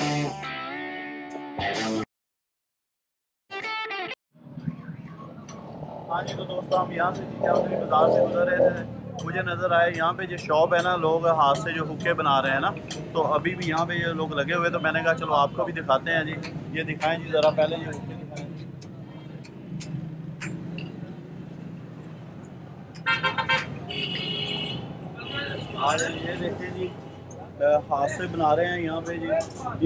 हाँ जी तो दोस्तों हम यहाँ से चौधरी बाज़ार से गुजर रहे थे। मुझे नज़र आया, यहाँ पे जो शॉप है ना, लोग हाथ से जो हुक्के बना रहे हैं ना तो अभी भी यहाँ पे ये लोग लगे हुए तो मैंने कहा, चलो, आपको भी दिखाते हैं जी। ये दिखाएँ जी, ज़रा पहले ये हुक्के दिखाएँ। आज ये देखिए जी हाथ से बना रहे हैं यहाँ पे जी।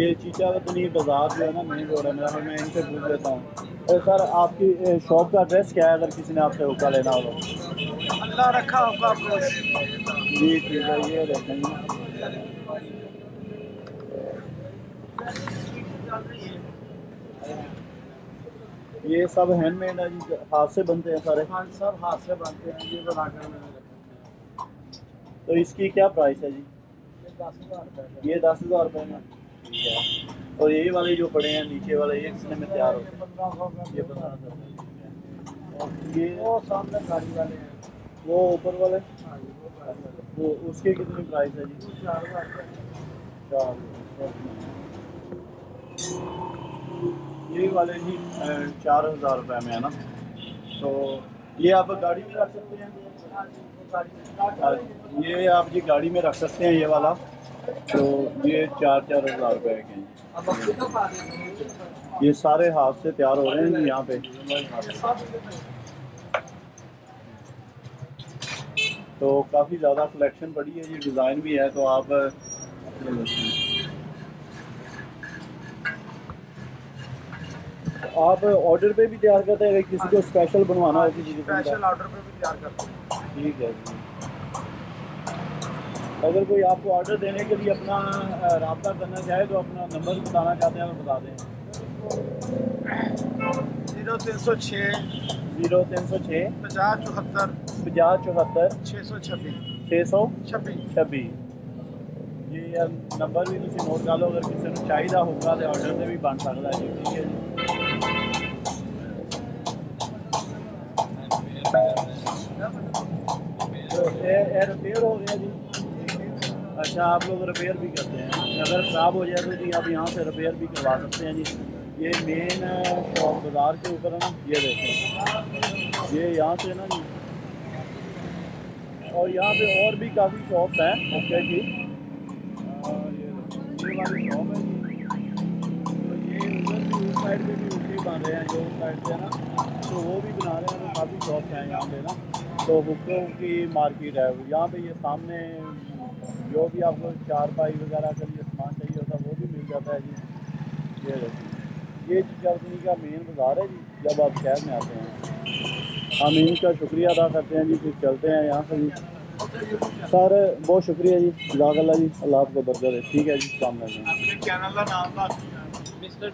ये चीचा वतनी बाज़ार जो है ना मेन रोड है मेरा मैं इनसे पूछ लेता हूँ। और सर आपकी शॉप का एड्रेस क्या है? अगर किसी ने आपसे हुक्का लेना हो तो। अल्लाह रखा होगा आपको। जी ठीक है ये देखें ये सब हैंडमेड है जी हाथ से बनते हैं सारे। हाँ सब हाथ से बनते हैं ये बनाकर तो इसकी क्या प्राइस है जी? ये दस हज़ार रुपये में। ठीक है और यही वाले जो पड़े हैं नीचे वाले ये कितने में तैयार होते हैं। ये पंद्रह सौ है। और ये वो सामने गाड़ी वाले हैं। वो ऊपर वाले? वो उसके कितनी प्राइस है जी? चार हज़ार रुपये चार ये वाले जी चार हज़ार रुपये में है ना? तो ये आप गाड़ी में रख सकते हैं? हाँ ये आप जी गाड़ी में रख सकते हैं, ये वाला। तो ये चार चार हज़ार रुपये के हैं। ये सारे हाथ से तैयार हो रहे हैं यहाँ पे। तो काफ़ी ज़्यादा कलेक्शन पड़ी है ये डिज़ाइन भी है तो आप आप ऑर्डर पे भी तैयार करते हैं अगर किसी को स्पेशल बनवाना हो किसी किस्म स्पेशल का ऑर्डर पे भी तैयार करते हैं ठीक है जी अगर कोई आपको ऑर्डर देने के लिए अपना अ, रब्ता करना चाहे तो अपना नंबर बताना चाहते हैं तो बता दें जीरो तीन सौ छः जीरो तीन सौ छः पचास चौहत्तर पचास चौहत्तर छः सौ छब्बीस छः सौ छब्बीस छब्बੀ ਇਹ ਨੰਬਰ ਵੀ ਤੁਸੀਂ ਨੋਟ ਕਰ ਲਓ ਅਗਰ ਕਿਸੇ ਨੂੰ ਚਾਹੀਦਾ ਹੋਊਗਾ ਤੇ ਆਰਡਰ ਤੇ ਵੀ ਬਣ ਸਕਦਾ ਜੀ ਠੀਕ ਹੈ ਜੀ रिपेयर हो जी। अच्छा आप लोग रिपेयर भी करते हैं। अगर ख़राब हो जाए तो जी आप यहाँ से रिपेयर भी करवा सकते हैं जी। ये मेन शॉप बाज़ार के ऊपर है ना ये देखें। ये यहाँ से ना जी। और यहाँ पे और भी काफ़ी शॉप हैं ओके और ये वाली शॉप है जी। तो ये उधर भी उस साइड पे भी उसके बन रहे हैं, जो उस साइड से है ना। तो वो भी बना रहे हैं तो काफ़ी शॉप हैं यहाँ पे ना। तो हुक्कों की मार्केट है यहाँ पे ये सामने जो भी आपको चार पाई वगैरह के लिए सामान चाहिए होता है, वो भी मिल जाता है जी। ये ये चीज़ का मेन बाज़ार है जी, जब आप शहर में आते हैं। हम इनका शुक्रिया अदा करते हैं जी, फिर चलते हैं यहाँ से जी। सर, बहुत शुक्रिया जी जजाकल्ला जी, अल्लाह आपको बरकत है ठीक है जी, सामने मिस्टर